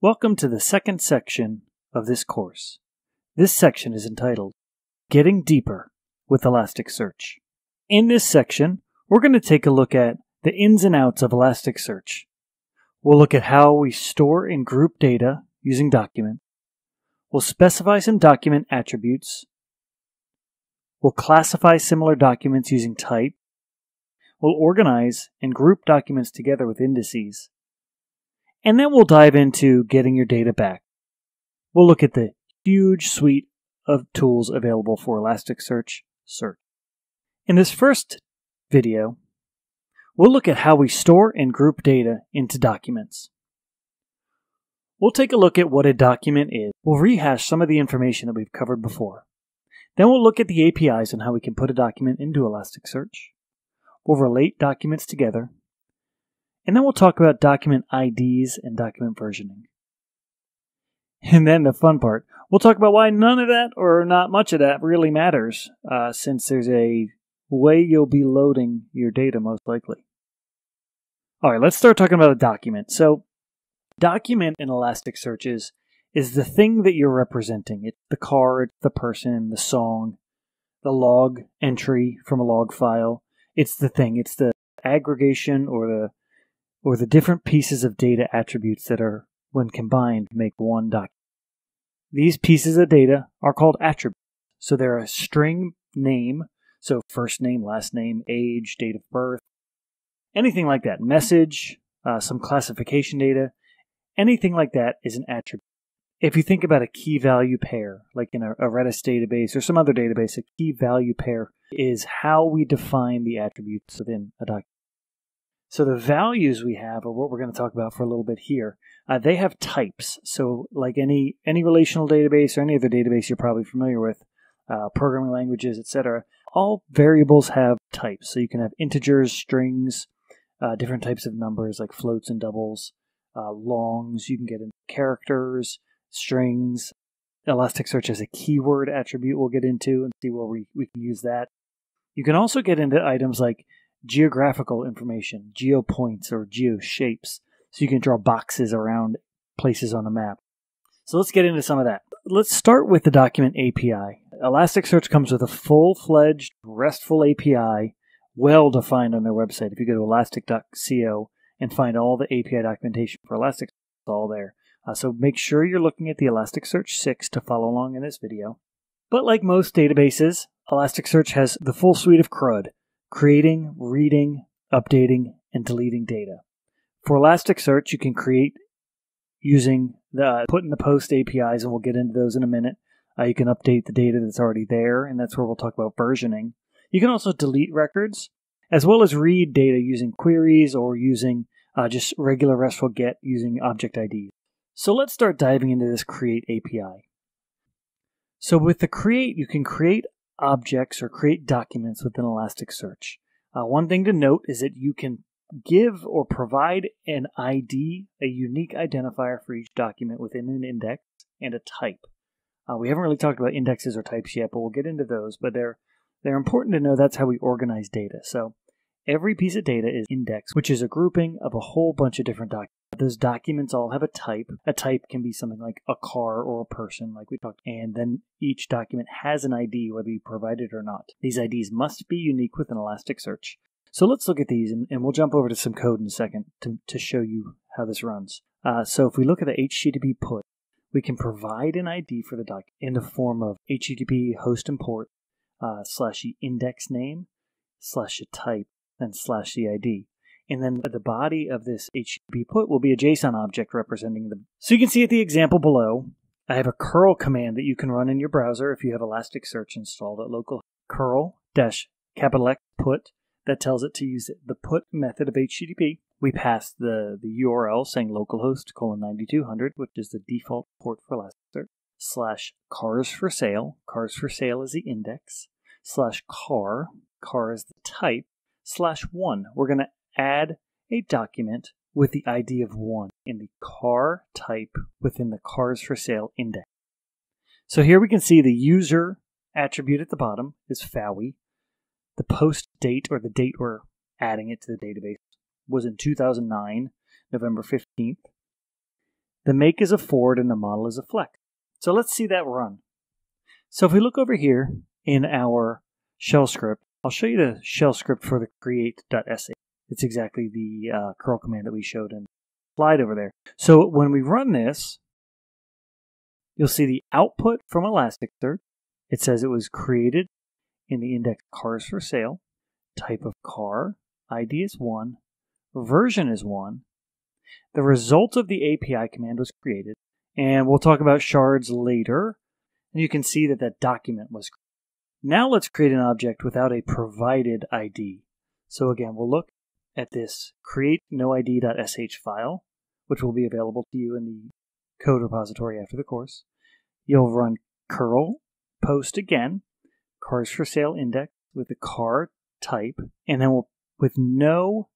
Welcome to the second section of this course. This section is entitled Getting Deeper with Elasticsearch. In this section, we're going to take a look at the ins and outs of Elasticsearch. We'll look at how we store and group data using document. We'll specify some document attributes. We'll classify similar documents using type. We'll organize and group documents together with indices. And then we'll dive into getting your data back. We'll look at the huge suite of tools available for Elasticsearch Search. In this first video, we'll look at how we store and group data into documents. We'll take a look at what a document is. We'll rehash some of the information that we've covered before. Then we'll look at the APIs and how we can put a document into Elasticsearch. We'll relate documents together. And then we'll talk about document IDs and document versioning. And then the fun part, we'll talk about why none of that or not much of that really matters, uh, since there's a way you'll be loading your data most likely. All right, let's start talking about a document. So, document in Elasticsearch is, is the thing that you're representing. It's the card, the person, the song, the log entry from a log file. It's the thing. It's the aggregation or the or the different pieces of data attributes that are, when combined, make one document. These pieces of data are called attributes. So they're a string name, so first name, last name, age, date of birth, anything like that. Message, uh, some classification data, anything like that is an attribute. If you think about a key value pair, like in a, a Redis database or some other database, a key value pair is how we define the attributes within a document. So the values we have are what we're going to talk about for a little bit here. Uh, they have types. So like any any relational database or any other database you're probably familiar with, uh, programming languages, etc. All variables have types. So you can have integers, strings, uh, different types of numbers like floats and doubles, uh, longs. You can get into characters, strings. Elasticsearch has a keyword attribute we'll get into and see where we, we can use that. You can also get into items like geographical information, geopoints or geoshapes. So you can draw boxes around places on a map. So let's get into some of that. Let's start with the document API. Elasticsearch comes with a full fledged RESTful API, well defined on their website. If you go to elastic.co and find all the API documentation for Elasticsearch, it's all there. Uh, so make sure you're looking at the Elasticsearch 6 to follow along in this video. But like most databases, Elasticsearch has the full suite of CRUD creating, reading, updating, and deleting data. For Elasticsearch, you can create using the put in the post APIs, and we'll get into those in a minute. Uh, you can update the data that's already there, and that's where we'll talk about versioning. You can also delete records, as well as read data using queries or using uh, just regular RESTful GET using object IDs. So let's start diving into this create API. So with the create, you can create objects or create documents within Elasticsearch. Uh, one thing to note is that you can give or provide an ID, a unique identifier for each document within an index, and a type. Uh, we haven't really talked about indexes or types yet, but we'll get into those. But they're they're important to know. That's how we organize data. So every piece of data is indexed, which is a grouping of a whole bunch of different documents. Those documents all have a type. A type can be something like a car or a person, like we talked. And then each document has an ID, whether you provide it or not. These IDs must be unique within Elasticsearch. So let's look at these, and, and we'll jump over to some code in a second to, to show you how this runs. Uh, so if we look at the HTTP put, we can provide an ID for the doc in the form of HTTP host import uh, slash index name slash a type and slash the ID. And then the body of this HTTP put will be a JSON object representing the. So you can see at the example below, I have a curl command that you can run in your browser if you have Elasticsearch installed at local curl dash capital X put that tells it to use the put method of HTTP. We pass the, the URL saying localhost colon 9200, which is the default port for Elasticsearch, slash cars for sale. Cars for sale is the index, slash car. Car is the type, slash one. We're going to add a document with the ID of 1 in the car type within the cars for sale index. So here we can see the user attribute at the bottom is FAUI. The post date or the date we're adding it to the database was in 2009, November 15th. The make is a Ford and the model is a flex. So let's see that run. So if we look over here in our shell script, I'll show you the shell script for the create.sh. It's exactly the uh, curl command that we showed in the slide over there. So when we run this, you'll see the output from Elasticsearch. It says it was created in the index cars for sale, type of car, ID is 1, version is 1. The result of the API command was created, and we'll talk about shards later. And you can see that that document was created. Now let's create an object without a provided ID. So again, we'll look at this create noid.sh file, which will be available to you in the code repository after the course. You'll run curl post again, cars for sale index with the car type, and then we'll with no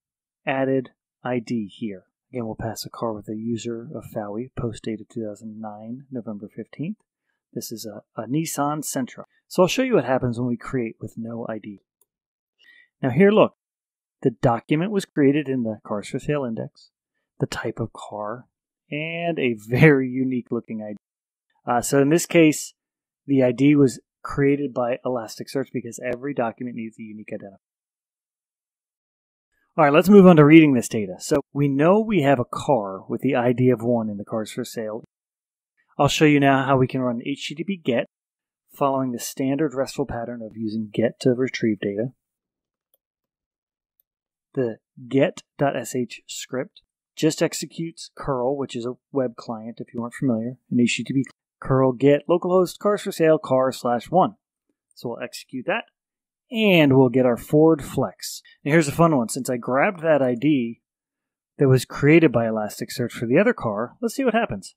added ID here. Again, we'll pass a car with a user of Fawi, post dated 2009, November 15th. This is a, a Nissan Sentra. So I'll show you what happens when we create with no ID. Now here, look. The document was created in the Cars for Sale index, the type of car, and a very unique looking ID. Uh, so in this case, the ID was created by Elasticsearch because every document needs a unique identifier. All right, let's move on to reading this data. So we know we have a car with the ID of 1 in the cars for sale. I'll show you now how we can run HTTP GET following the standard RESTful pattern of using GET to retrieve data. The get.sh script just executes curl, which is a web client if you aren't familiar, an HTTP curl get localhost cars for sale car slash 1. So we'll execute that and we'll get our Ford Flex. Now here's a fun one. Since I grabbed that ID that was created by Elasticsearch for the other car, let's see what happens.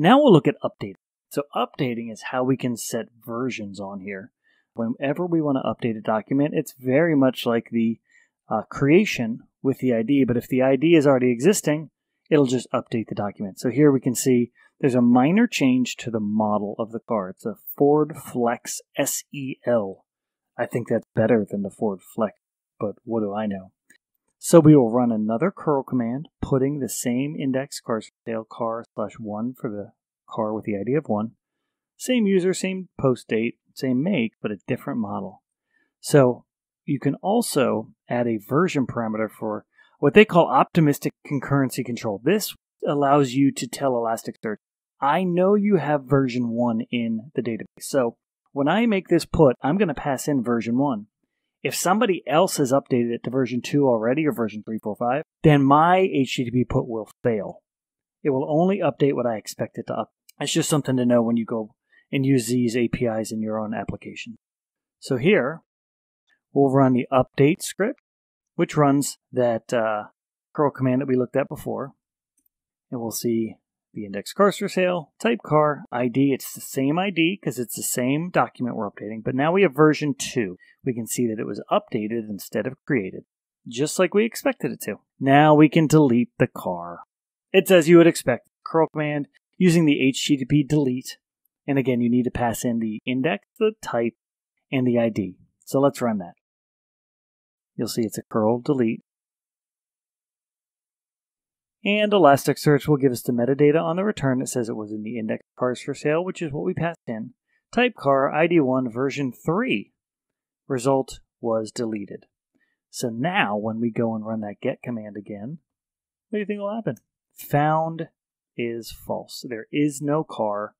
Now we'll look at updating. So updating is how we can set versions on here. Whenever we want to update a document, it's very much like the uh, creation with the ID, but if the ID is already existing, it'll just update the document. So here we can see there's a minor change to the model of the car. It's a Ford Flex SEL. I think that's better than the Ford Flex, but what do I know? So we will run another curl command, putting the same index car sale car slash one for the car with the ID of one. Same user, same post date, same make, but a different model. So you can also add a version parameter for what they call optimistic concurrency control. This allows you to tell Elasticsearch I know you have version 1 in the database. So when I make this put, I'm going to pass in version 1. If somebody else has updated it to version 2 already or version 345, then my HTTP put will fail. It will only update what I expect it to update. It's just something to know when you go and use these APIs in your own application. So here, we'll run the update script, which runs that uh, curl command that we looked at before. And we'll see the index cars for sale, type car, ID. It's the same ID because it's the same document we're updating, but now we have version 2. We can see that it was updated instead of created, just like we expected it to. Now we can delete the car. It's as you would expect. Curl command using the HTTP delete. And again, you need to pass in the index, the type, and the ID. So let's run that. You'll see it's a curl delete and Elasticsearch will give us the metadata on the return that says it was in the index cars for sale, which is what we passed in. Type car ID1 version 3. Result was deleted. So now when we go and run that get command again, what do you think will happen? Found is false. There is no car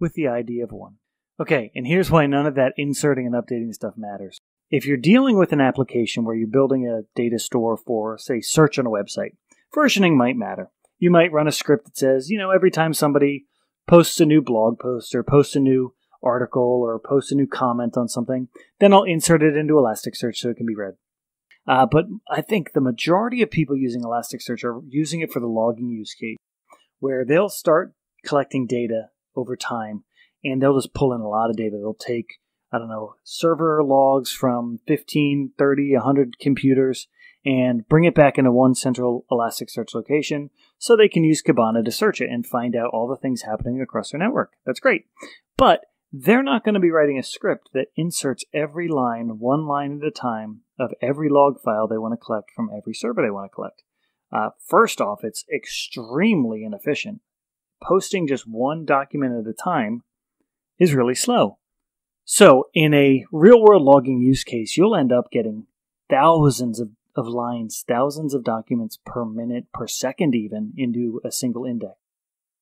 with the ID of 1. Okay, and here's why none of that inserting and updating stuff matters. If you're dealing with an application where you're building a data store for, say, search on a website, versioning might matter. You might run a script that says, you know, every time somebody posts a new blog post or posts a new article or posts a new comment on something, then I'll insert it into Elasticsearch so it can be read. Uh, but I think the majority of people using Elasticsearch are using it for the logging use case, where they'll start collecting data over time and they'll just pull in a lot of data. They'll take, I don't know, server logs from 15, 30, 100 computers and bring it back into one central Elasticsearch location so they can use Kibana to search it and find out all the things happening across their network. That's great. But they're not going to be writing a script that inserts every line, one line at a time, of every log file they want to collect from every server they want to collect. Uh, first off, it's extremely inefficient. Posting just one document at a time is really slow. So, in a real world logging use case, you'll end up getting thousands of, of lines, thousands of documents per minute, per second, even into a single index.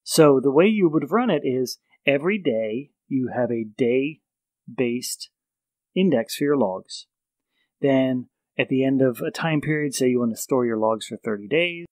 So, the way you would run it is every day you have a day based index for your logs. Then, at the end of a time period, say you want to store your logs for 30 days,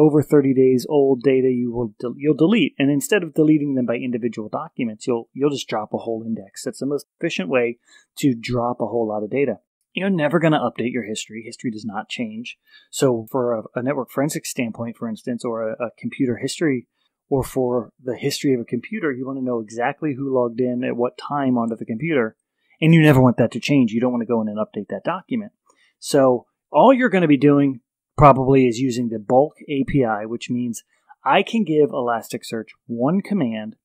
over 30 days old data you will de- you'll delete. And instead of deleting them by individual documents you'll you'll just drop a whole index. That's the most efficient way to drop a whole lot of data. You're never going to update your history. History does not change. So for a, a network forensics standpoint for instance or a, a computer history or for the history of a computer you want to know exactly who logged in at what time onto the computer and you never want that to change. You don't want to go in and update that document. So all you're going to be doing probably is using the bulk API, which means I can give Elasticsearch one command,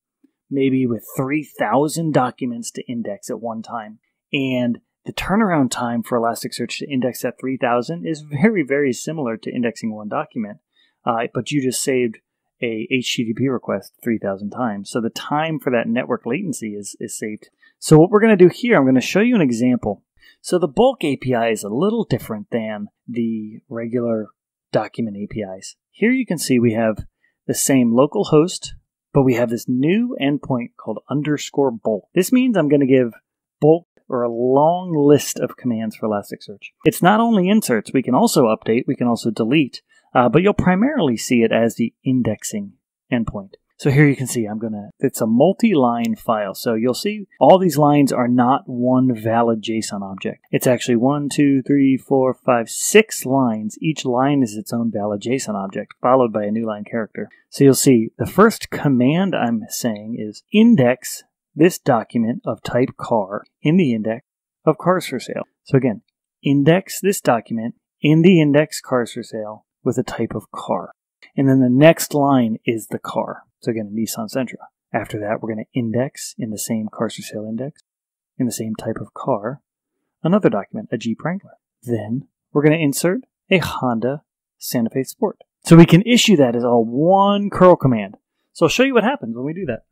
maybe with 3,000 documents to index at one time. And the turnaround time for Elasticsearch to index that 3,000 is very, very similar to indexing one document, uh, but you just saved a HTTP request 3,000 times. So the time for that network latency is, is saved. So what we're going to do here, I'm going to show you an example so the bulk API is a little different than the regular document APIs. Here you can see we have the same local host, but we have this new endpoint called underscore bulk. This means I'm going to give bulk or a long list of commands for Elasticsearch. It's not only inserts, we can also update, we can also delete, uh, but you'll primarily see it as the indexing endpoint. So here you can see I'm going to, it's a multi-line file. So you'll see all these lines are not one valid JSON object. It's actually one, two, three, four, five, six lines. Each line is its own valid JSON object, followed by a new line character. So you'll see the first command I'm saying is index this document of type car in the index of cars for sale. So again, index this document in the index cars for sale with a type of car. And then the next line is the car. So again, a Nissan Sentra. After that, we're going to index in the same cars for sale index, in the same type of car, another document, a Jeep Wrangler. Then we're going to insert a Honda Santa Fe Sport. So we can issue that as all one curl command. So I'll show you what happens when we do that.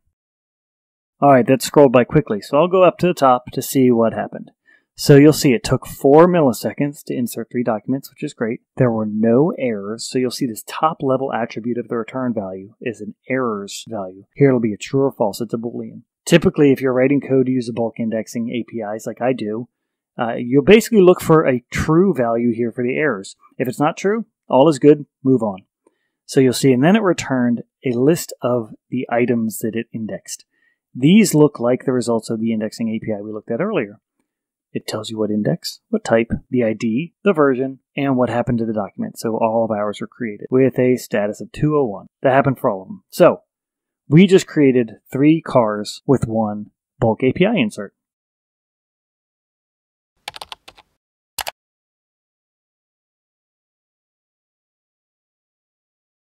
Alright, that scrolled by quickly, so I'll go up to the top to see what happened. So you'll see it took four milliseconds to insert three documents, which is great. There were no errors, so you'll see this top level attribute of the return value is an errors value. Here it'll be a true or false, it's a boolean. Typically, if you're writing code to use the bulk indexing APIs like I do, uh, you'll basically look for a true value here for the errors. If it's not true, all is good, move on. So you'll see, and then it returned a list of the items that it indexed. These look like the results of the indexing API we looked at earlier. It tells you what index, what type, the ID, the version, and what happened to the document. So all of ours were created with a status of 201. That happened for all of them. So we just created three cars with one bulk API insert.